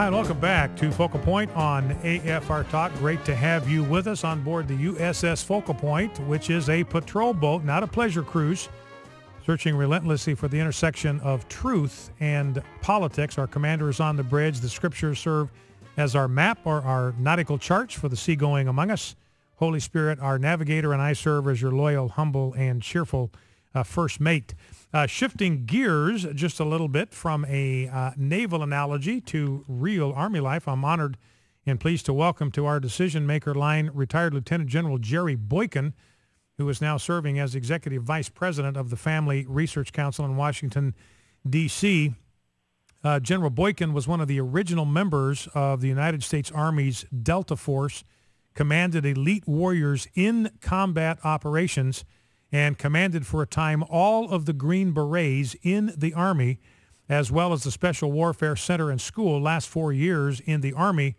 Hi, and welcome back to Focal Point on AFR Talk. Great to have you with us on board the USS Focal Point, which is a patrol boat, not a pleasure cruise, searching relentlessly for the intersection of truth and politics. Our commander is on the bridge. The scriptures serve as our map or our nautical charts for the seagoing among us. Holy Spirit, our navigator, and I serve as your loyal, humble, and cheerful uh, first mate. Uh, shifting gears just a little bit from a uh, naval analogy to real Army life, I'm honored and pleased to welcome to our decision maker line retired Lieutenant General Jerry Boykin, who is now serving as Executive Vice President of the Family Research Council in Washington, D.C. Uh, General Boykin was one of the original members of the United States Army's Delta Force, commanded elite warriors in combat operations, and commanded for a time all of the Green Berets in the Army, as well as the Special Warfare Center and School. Last four years in the Army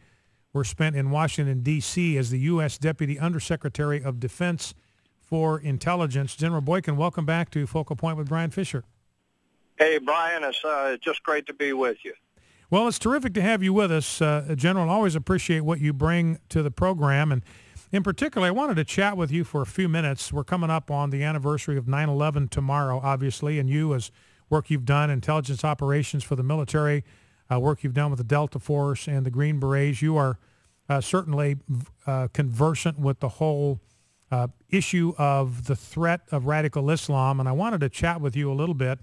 were spent in Washington, D.C. as the U.S. Deputy Undersecretary of Defense for Intelligence. General Boykin, welcome back to Focal Point with Bryan Fischer. Hey, Bryan, it's uh, just great to be with you. Well, it's terrific to have you with us, uh, General. Always appreciate what you bring to the program. And in particular, I wanted to chat with you for a few minutes. We're coming up on the anniversary of 9-11 tomorrow, obviously, and you as work you've done, intelligence operations for the military, uh, work you've done with the Delta Force and the Green Berets, you are uh, certainly uh, conversant with the whole uh, issue of the threat of radical Islam. And I wanted to chat with you a little bit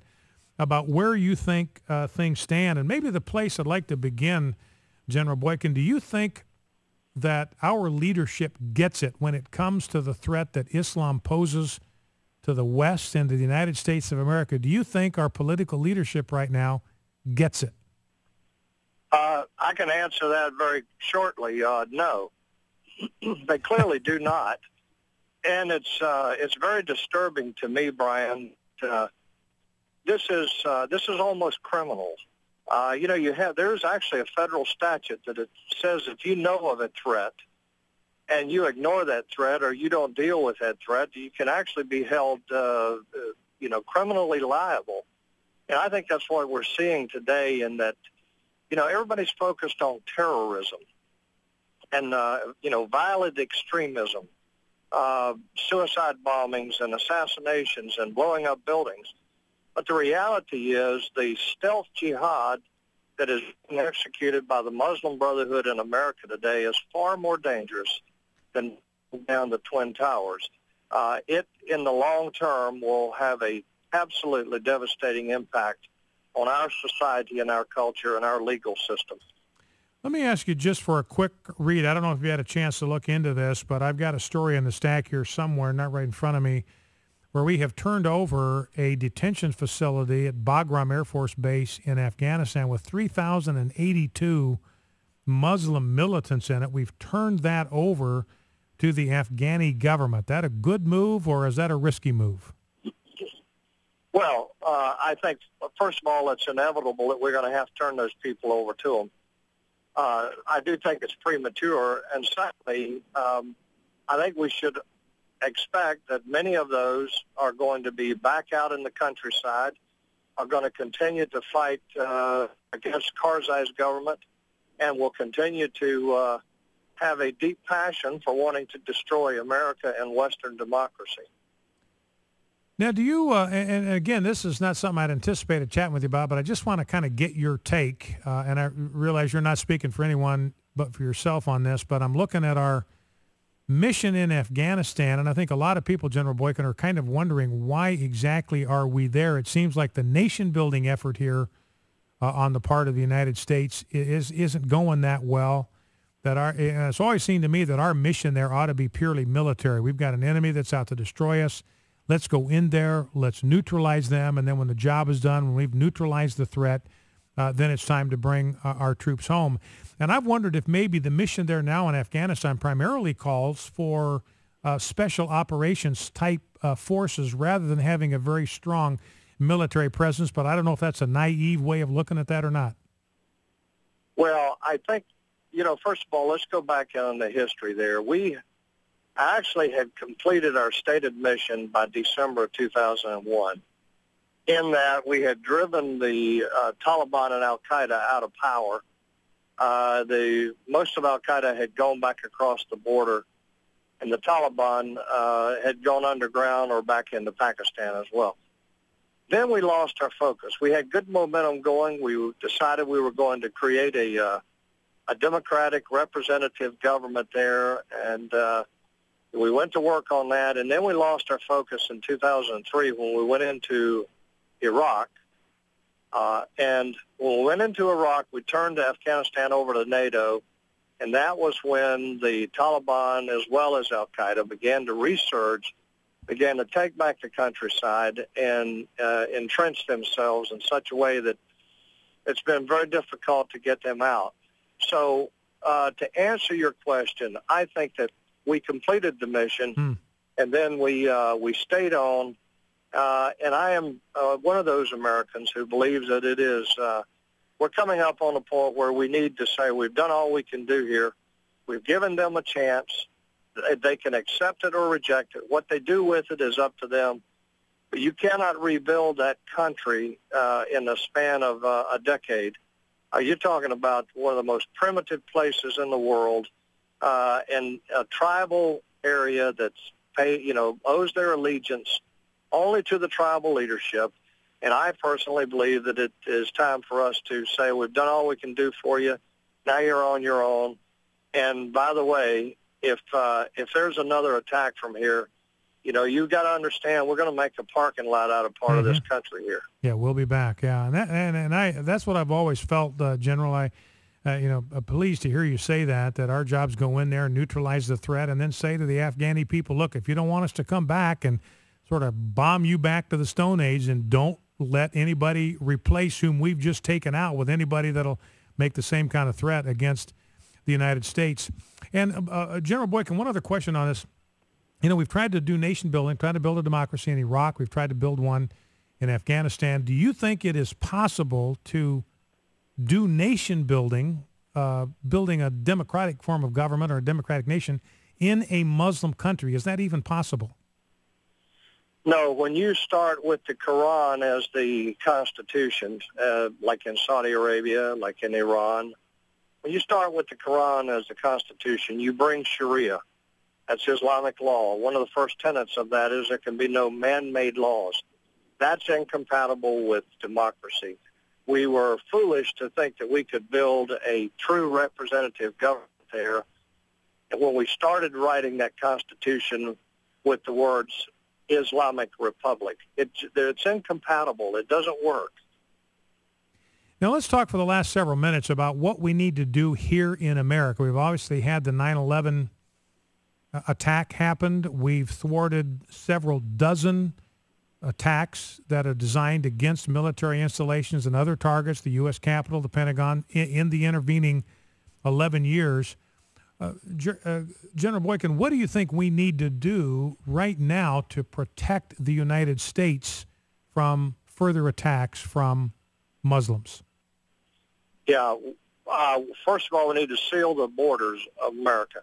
about where you think uh, things stand. And maybe the place I'd like to begin, General Boykin, do you think that our leadership gets it when it comes to the threat that Islam poses to the West and to the United States of America. Do you think our political leadership right now gets it? Uh, I can answer that very shortly. Uh, no, they clearly do not, and it's uh, it's very disturbing to me, Bryan. This is uh, this is almost criminal. Uh, you know, you have there's actually a federal statute that it says if you know of a threat and you ignore that threat or you don't deal with that threat, you can actually be held, uh, uh, you know, criminally liable. And I think that's what we're seeing today in that, you know, everybody's focused on terrorism and, uh, you know, violent extremism, uh, suicide bombings and assassinations and blowing up buildings. But the reality is the stealth jihad that is being executed by the Muslim Brotherhood in America today is far more dangerous than down the Twin Towers. Uh, it, in the long term, will have a absolutely devastating impact on our society and our culture and our legal system. Let me ask you just for a quick read. I don't know if you had a chance to look into this, but I've got a story in the stack here somewhere, not right in front of me, where we have turned over a detention facility at Bagram Air Force Base in Afghanistan with 3,082 Muslim militants in it. We've turned that over to the Afghani government. That a good move or is that a risky move? Well, uh, I think, first of all, it's inevitable that we're going to have to turn those people over to them. Uh, I do think it's premature. And secondly, um, I think we should expect that many of those are going to be back out in the countryside, are going to continue to fight uh, against Karzai's government, and will continue to uh, have a deep passion for wanting to destroy America and Western democracy. Now, do you, uh, and, again, this is not something I'd anticipated chatting with you about, but I just want to kind of get your take, uh, and I realize you're not speaking for anyone but for yourself on this, but I'm looking at our – mission in Afghanistan, and I think a lot of people, General Boykin, are kind of wondering why exactly are we there? It seems like the nation-building effort here uh, on the part of the United States is isn't going that well. That our it's always seemed to me that our mission there ought to be purely military. We've got an enemy that's out to destroy us. Let's go in there. Let's neutralize them, and then when the job is done, when we've neutralized the threat, uh, then it's time to bring uh, our troops home. And I've wondered if maybe the mission there now in Afghanistan primarily calls for uh, special operations type uh, forces rather than having a very strong military presence. But I don't know if that's a naive way of looking at that or not. Well, I think, you know, first of all, let's go back on the history there. We actually had completed our stated mission by December of 2001 in that we had driven the uh, Taliban and Al-Qaeda out of power uh, the most of Al Qaeda had gone back across the border, and the Taliban uh, had gone underground or back into Pakistan as well. Then we lost our focus. We had good momentum going. We decided we were going to create a uh, a democratic representative government there, and uh, we went to work on that. And then we lost our focus in 2003 when we went into Iraq. Uh, and when we went into Iraq, we turned Afghanistan over to NATO, and that was when the Taliban, as well as Al Qaeda, began to resurge began to take back the countryside and uh, entrench themselves in such a way that it's been very difficult to get them out. So uh, to answer your question, I think that we completed the mission, hmm. and then we uh, we stayed on. Uh, and I am uh, one of those Americans who believes that it is. Uh, we're coming up on a point where we need to say we've done all we can do here. We've given them a chance. They can accept it or reject it. What they do with it is up to them. But you cannot rebuild that country uh, in the span of uh, a decade. Uh, you're talking about one of the most primitive places in the world, uh, and a tribal area that's pay, you know, owes their allegiance only to the tribal leadership. And I personally believe that it is time for us to say we've done all we can do for you. Now you're on your own. And by the way, if uh, if there's another attack from here, you know, you got to understand we're going to make a parking lot out of part mm-hmm. of this mm-hmm. country here. Yeah, we'll be back. Yeah, and that, and, and I that's what I've always felt, uh, General. I, uh, you know, uh, pleased to hear you say that that our jobs go in there, neutralize the threat, and then say to the Afghani people, look, if you don't want us to come back and sort of bomb you back to the Stone Age, and don't let anybody replace whom we've just taken out with anybody that'll make the same kind of threat against the United States. And uh, uh, General Boykin, one other question on this. You know, we've tried to do nation building, tried to build a democracy in Iraq. We've tried to build one in Afghanistan. Do you think it is possible to do nation building, uh, building a democratic form of government or a democratic nation in a Muslim country? Is that even possible? No, when you start with the Quran as the constitution, uh, like in Saudi Arabia, like in Iran, when you start with the Quran as the Constitution, you bring Sharia. That's Islamic law. One of the first tenets of that is there can be no man-made laws. That's incompatible with democracy. We were foolish to think that we could build a true representative government there. And when we started writing that Constitution with the words Islamic Republic, it, it's incompatible. It doesn't work. Now let's talk for the last several minutes about what we need to do here in America. We've obviously had the 9/11 uh, attack happened. We've thwarted several dozen attacks that are designed against military installations and other targets, the U.S. Capitol, the Pentagon, in, in the intervening 11 years. Uh, uh, General Boykin, what do you think we need to do right now to protect the United States from further attacks from Muslims? Yeah. Uh, first of all, we need to seal the borders of America.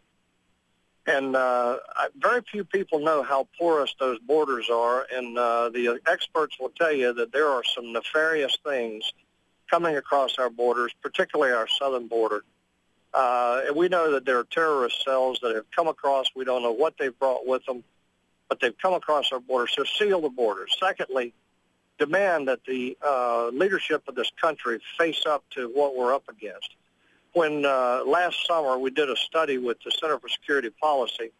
And uh, very few people know how porous those borders are, and uh, the experts will tell you that there are some nefarious things coming across our borders, particularly our southern border. Uh, and we know that there are terrorist cells that have come across. We don't know what they've brought with them, but they've come across our borders. So seal the borders. Secondly, demand that the uh, leadership of this country face up to what we're up against. When uh, last summer we did a study with the Center for Security Policy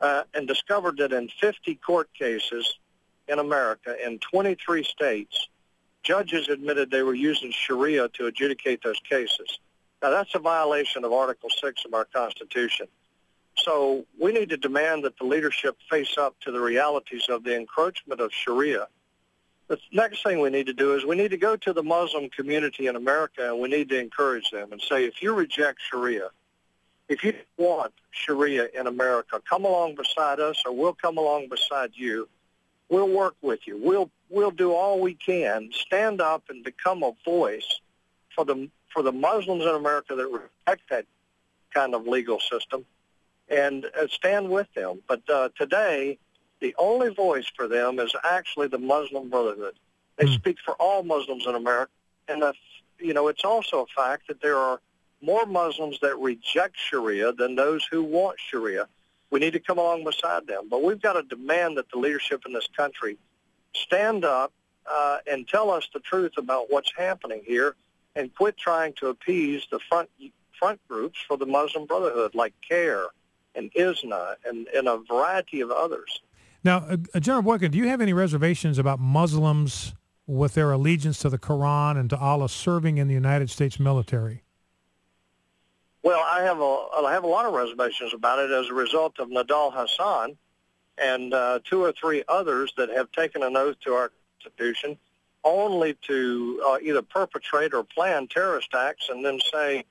uh, and discovered that in 50 court cases in America, in 23 states, judges admitted they were using Sharia to adjudicate those cases. Now that's a violation of Article 6 of our Constitution. So we need to demand that the leadership face up to the realities of the encroachment of Sharia the next thing we need to do is we need to go to the Muslim community in America and we need to encourage them and say, if you reject Sharia, if you want Sharia in America, come along beside us or we'll come along beside you. We'll work with you. We'll, we'll do all we can. Stand up and become a voice for the, for the Muslims in America that respect that kind of legal system and uh, stand with them. But uh, today, the only voice for them is actually the Muslim Brotherhood. They mm. speak for all Muslims in America, and the, you know it's also a fact that there are more Muslims that reject Sharia than those who want Sharia. We need to come along beside them. But we've got to demand that the leadership in this country stand up uh, and tell us the truth about what's happening here and quit trying to appease the front front groups for the Muslim Brotherhood like CAIR and ISNA and, and a variety of others. Now, uh, uh, General Boykin, do you have any reservations about Muslims with their allegiance to the Quran and to Allah serving in the United States military? Well, I have a I have a lot of reservations about it as a result of Nidal Hasan and uh, two or three others that have taken an oath to our Constitution only to uh, either perpetrate or plan terrorist acts and then say,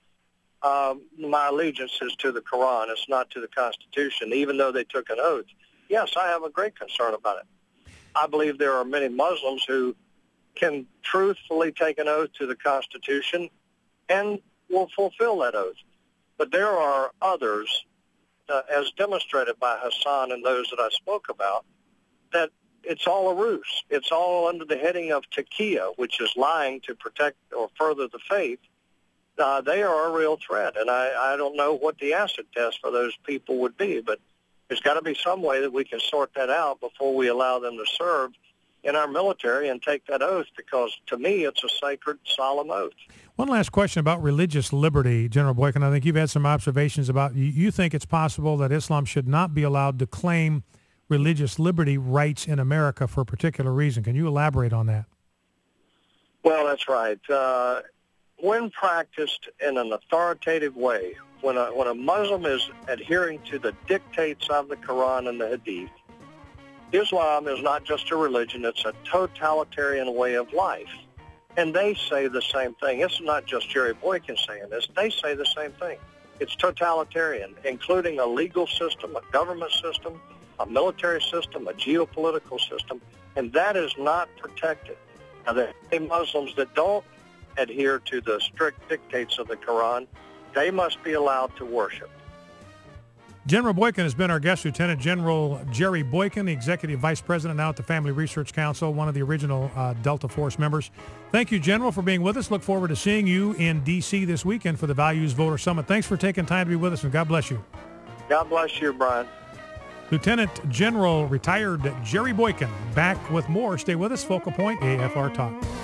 um, my allegiance is to the Quran, it's not to the Constitution, even though they took an oath. Yes, I have a great concern about it. I believe there are many Muslims who can truthfully take an oath to the Constitution and will fulfill that oath. But there are others, uh, as demonstrated by Hasan and those that I spoke about, that it's all a ruse. It's all under the heading of taqiyya, which is lying to protect or further the faith. Uh, they are a real threat, and I, I don't know what the acid test for those people would be, but there's got to be some way that we can sort that out before we allow them to serve in our military and take that oath because to me it's a sacred, solemn oath. One last question about religious liberty, General Boykin. I think you've had some observations about you think it's possible that Islam should not be allowed to claim religious liberty rights in America for a particular reason. Can you elaborate on that? Well, that's right. Uh, when practiced in an authoritative way, when a, when a Muslim is adhering to the dictates of the Quran and the Hadith, Islam is not just a religion, it's a totalitarian way of life. And they say the same thing. It's not just Jerry Boykin saying this. They say the same thing. It's totalitarian, including a legal system, a government system, a military system, a geopolitical system, and that is not protected. Now, the Muslims that don't adhere to the strict dictates of the Quran, they must be allowed to worship. General Boykin has been our guest, Lieutenant General Jerry Boykin, the Executive Vice President now at the Family Research Council, one of the original uh, Delta Force members. Thank you, General, for being with us. Look forward to seeing you in D.C. this weekend for the Values Voter Summit. Thanks for taking time to be with us, and God bless you. God bless you, Bryan. Lieutenant General retired Jerry Boykin back with more. Stay with us, Focal Point AFR Talk.